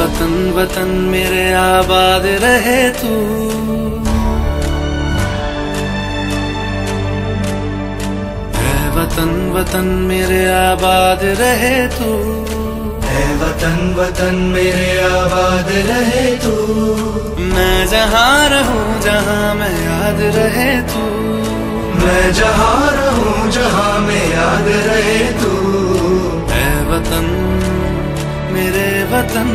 वतन वतन मेरे आबाद रहे तू। है वतन वतन मेरे आबाद रहे तू। है वतन वतन मेरे आबाद रहे तू। मैं जहाँ रहूँ जहाँ मैं याद रहे तू। मैं जहाँ रहूँ जहाँ मैं याद रहे तू। है वतन मेरे वतन।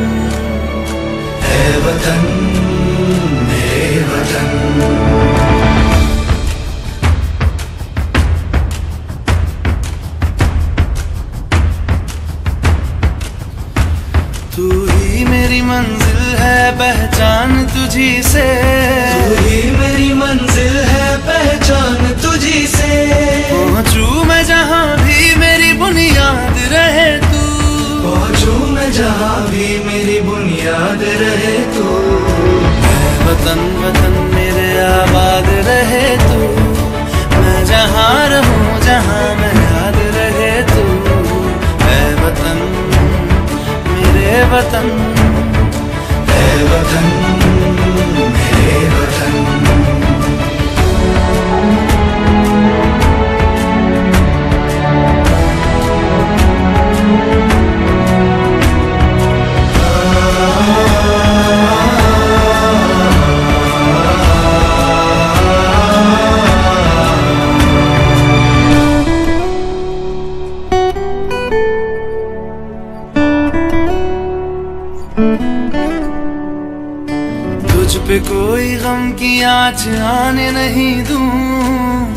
है वतन वतन। तू ही मेरी मंजिल है पहचान तुझी से। तू ही बुनियाद रहे तू। मैं वतन वतन मेरे आबाद रहे तू। मैं जहाँ रहूँ, जहाँ मैं याद रहे तू। है वतन, मेरे वतन। है वतन। तुझ पे कोई गम की आज आने नहीं दू।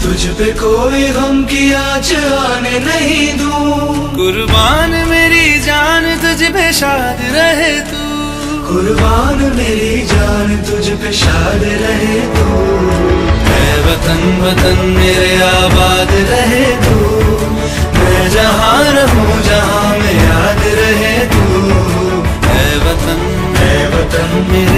तुझ पे कोई गम की आज आने नहीं दू। कुर्बान मेरी जान तुझ पे शाद रहे तू। कुर्बान मेरी जान तुझ पे शाद रहे तू। मैं वतन वतन मेरे आबाद रहे तू। मैं जहाँ रहूँ जहाँ मेरे